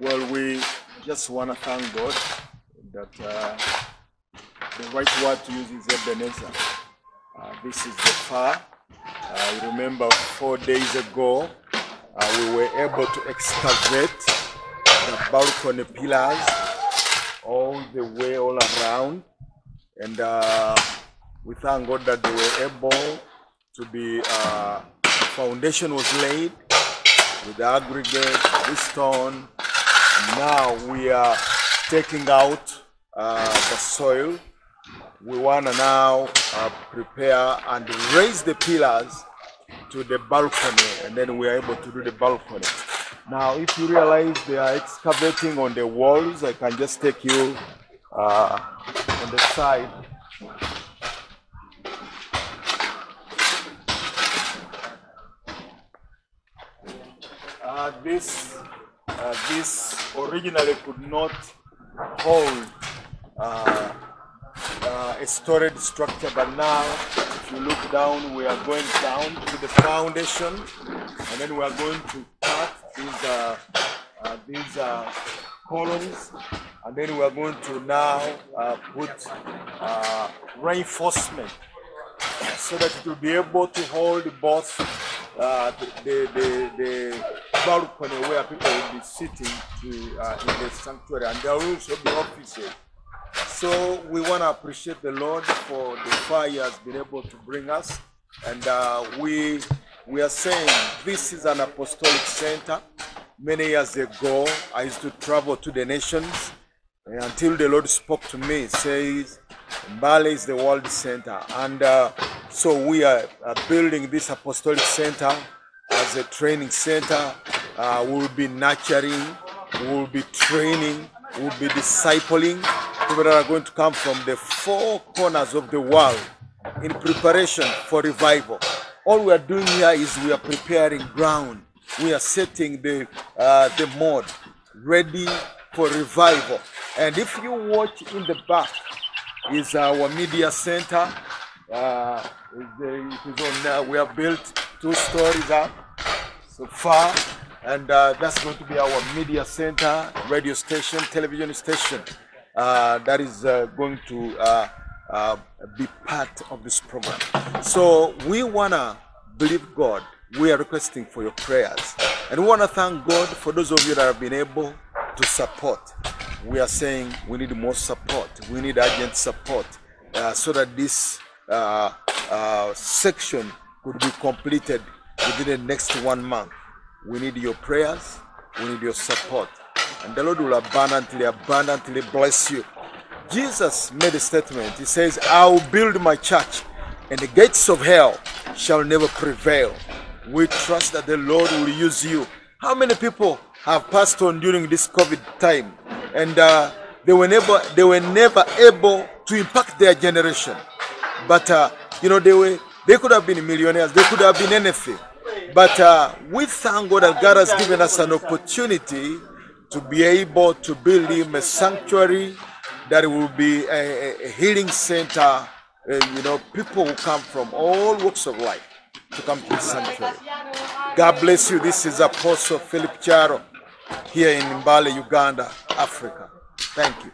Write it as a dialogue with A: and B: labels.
A: Well, we just want to thank God that uh, the right word to use is Ebenezer. Uh, this is the far. Uh, you remember four days ago, uh, we were able to excavate the balcony pillars all the way all around. And uh, we thank God that they were able to be, uh, foundation was laid with the aggregate, with stone. Now we are taking out uh, the soil. We want to now uh, prepare and raise the pillars to the balcony, and then we are able to do the balcony. Now, if you realize they are excavating on the walls, I can just take you uh, on the side. Uh, this uh, this originally could not hold uh, uh, a storage structure, but now if you look down, we are going down to the foundation, and then we are going to cut these uh, uh, these uh, columns, and then we are going to now uh, put reinforcement so that it will be able to hold both uh, the, the, the balcony where people will be sitting to, uh, in the sanctuary, and there will also be offices. So we want to appreciate the Lord for the fire has been able to bring us, and uh, we we are saying this is an apostolic center. Many years ago, I used to travel to the nations until the Lord spoke to me. Says Mbale is the world center, and uh, so we are building this apostolic center as a training center. Uh, we will be nurturing, we will be training, we will be discipling people that are going to come from the four corners of the world in preparation for revival. All we are doing here is we are preparing ground. We are setting the uh, the mode ready for revival. And if you watch in the back, is our media center. Uh, it is on, uh, we have built two stories up so far, and uh, that's going to be our media center, radio station, television station. Uh, that is uh, going to uh, be part of this program. So we wanna believe God. We are requesting for your prayers, and we wanna thank God for those of you that have been able to support. We are saying we need more support. We need urgent support so that this uh, uh, section could be completed within the next one month. We need your prayers. We need your support. And the Lord will abundantly, abundantly bless you. Jesus made a statement. He says, I will build my church, and the gates of hell shall never prevail. We trust that the Lord will use you. How many people have passed on during this COVID time? And uh, they were never they were never able to impact their generation. But uh, you know, they were they could have been millionaires, they could have been anything. But uh, we thank God that God has given us an opportunity to be able to build him a sanctuary that will be a, a- healing center. Uh, you know, people who come from all walks of life to come to the sanctuary. God bless you. This is Apostle Philip Charo here in Mbale, Uganda, Africa. Thank you.